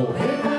morrer